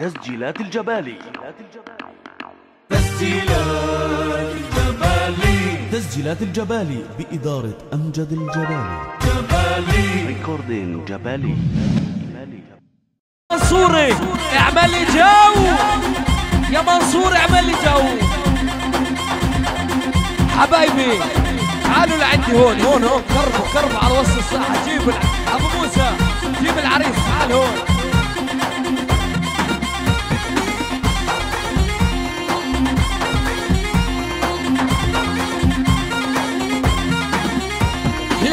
تسجيلات الجبالي. تسجيلات الجبالي. تسجيلات الجبالي بإدارة أمجد الجبالي. جبالي. ريكوردين جبالي. منصوري اعمل لي جو. يا منصور اعمل لي جو. حبايبي تعالوا لعندي هون هون هون قربوا قربوا على وسط الساحة. جيبوا أبو موسى جيب العريس تعال هون.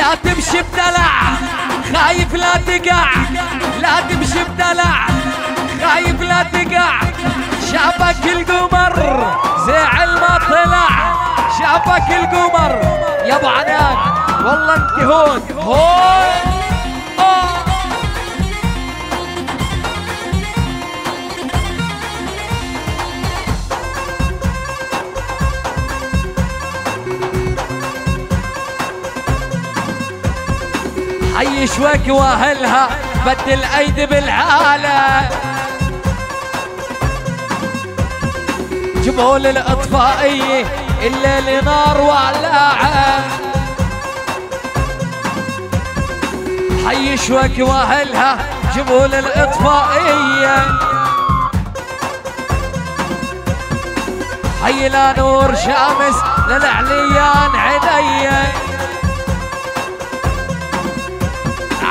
لا تمشي بدلع خايف لا تقع. لا تمشي بدلع خايف لا تقع. شافك القمر زعل ما طلع. شافك القمر. يا أبو عنان والله انت هون هون. حي شوك واهلها بدل ايدي بالعالة. جبوا للاطفائية الليل نار ولعة حي شوك واهلها جبوا للاطفائية حي لا نور شامس للعليان عينيا.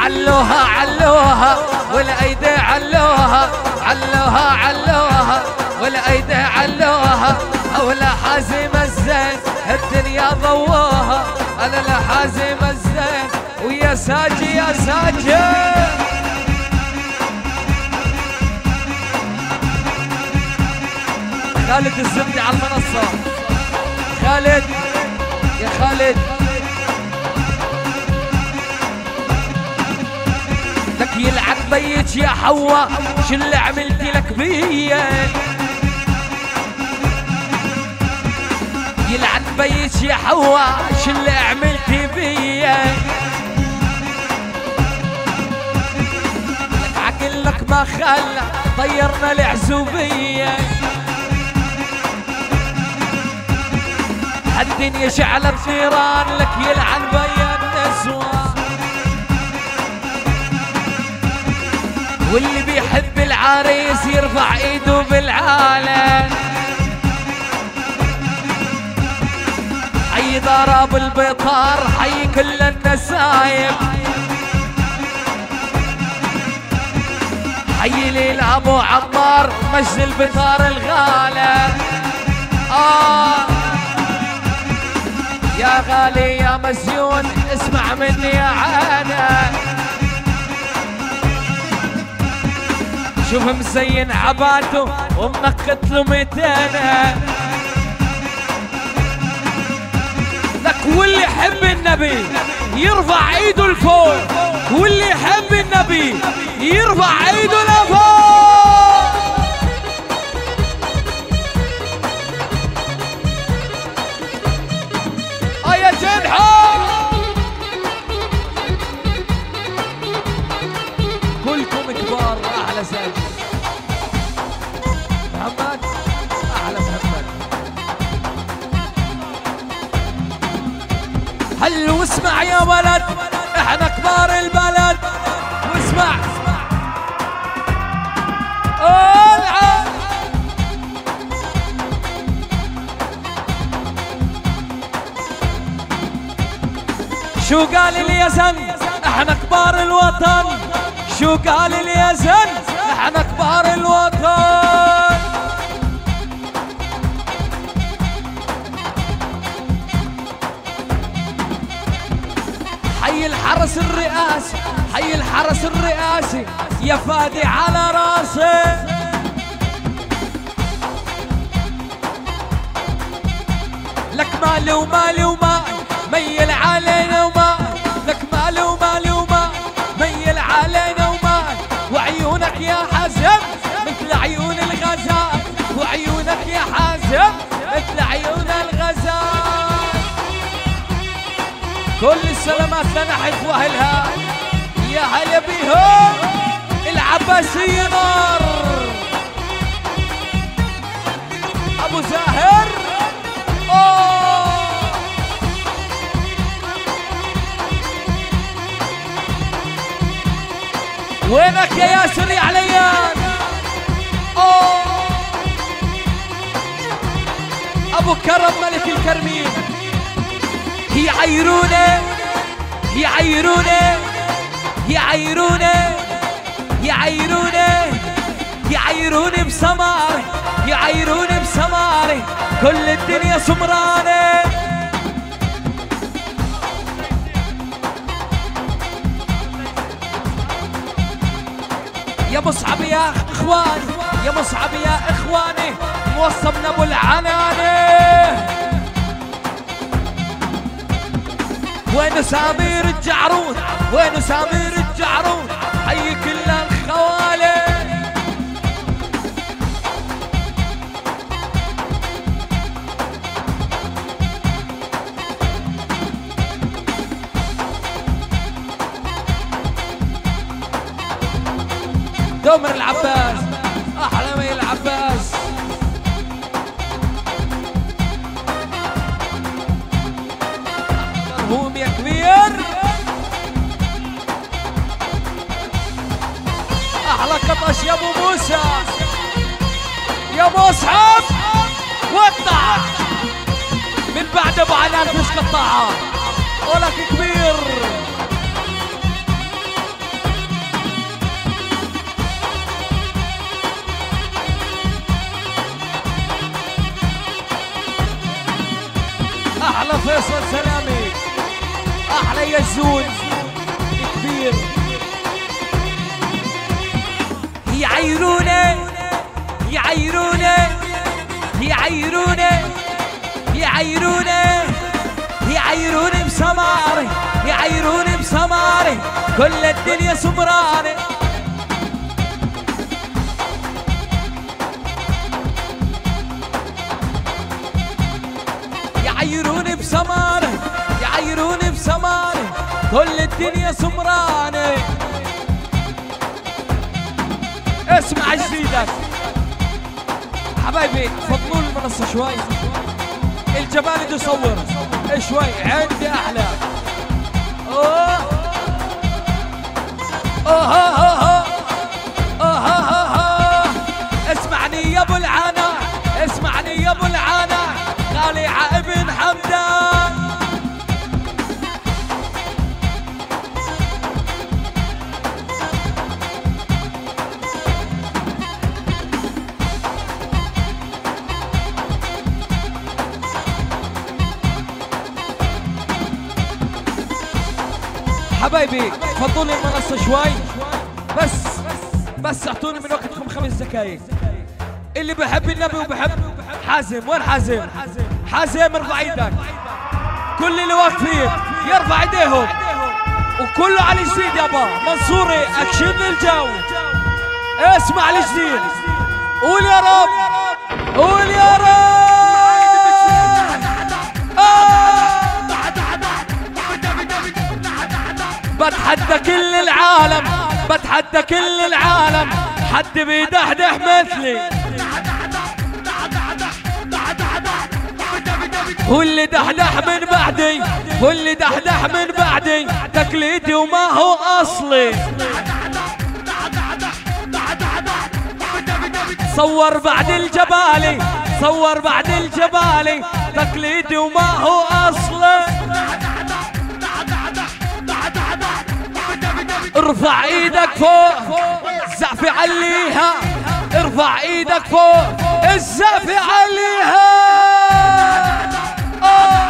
علوها علوها والأيدي علوها. علوها علوها والأيدي علوها. ولا حازم الزين الدنيا ضووها. أنا لا حازم الزين ويا ساجي يا ساجي. خالد الزبدي على المنصة. بيك يا حوا اللي عملتي لك بيا. يلعن بيك يا حوا شو اللي عملتي بيا. لك عقلك ما خلى طيرنا العزوبية. هالدنيا شعلت نيران لك يلعن بيا النسوان. واللي بيحب العريس يرفع ايده بالعالم. حي ضرب البطار حي كل النسايم. حي ليل ابو عمار مجد البطار الغالي آه. يا غالي يا مسجون اسمع مني يا عانا شوف مزين عباته ومنقط له ميتين لك واللي يحب النبي يرفع ايده لفوق واللي يحب النبي يرفع ايده لفوق. هل واسمع يا ولد إحنا كبار البلد. واسمع. شو قال اليزن إحنا كبار الوطن. شو قال اليزن إحنا كبار الوطن. الرئاسي. حي الحرس الرئاسي. يا فادي على راسي. لك مالي ومالي وما ميل علينا وما لك مالي ومالي وما ميل علينا وما وعيونك يا حزم مثل عيون الغزال. وعيونك يا حازم كل السلامات لنحف واهلها. يا هلا بيهم. العباسية نار. أبو زاهر. وينك يا ياسر يا عليان؟ أوه. أبو كرم ملك الكرمين. يعيرونه يعيرونه يعيرونه يعيرونه يعيروني بسماري يعيروني بسماري كل الدنيا سمرانة. يا مصعب يا إخواني يا مصعب يا إخواني موصمنا ابو العنانه وين سامير الجعرون؟ وين سامير الجعرون؟ حي كل يا أبو موسى. يا مصعب وقطع من بعد ابو علان فيش قطعها ولك كبير. أحلى فيصل سلامي. أحلى يزون كبير. يعيرونه يعيرونه يعيرونه يعيرونه يعيروني بسماري يعيروني بسماري كل الدنيا سمرانه. يعيروني بسماري يعيروني بسماري كل الدنيا سمرانه. أسمع جديدك حبايبي فضلوا المنصة شوي. الجمال تصور شوي عندي أحلى. أوه. أوه أوه أوه. حبايبي فضوا لي المنصة شوي. بس بس أعطوني من وقتكم خمس دقايق. اللي بحب النبي وبحب حازم. وين حازم؟ حازم ارفع إيدك. كل اللي واقفين يرفع ايديهم. وكله على الجديد يابا منصوري أكشن الجو اسمع الجديد. قول يا رب. قول يا رب. آه. بتحدى كل العالم بتحدى كل العالم. حد بيدحدح مثلي. هو اللي دحدح من بعدي هو اللي دحدح من بعدي. تقليدي وما هو أصلي. صور بعد الجبالي صور بعد الجبالي. تقليدي وما هو أصلي. ارفع إيدك فوق الزعف عليها. ارفع إيدك فوق الزعف عليها. آه.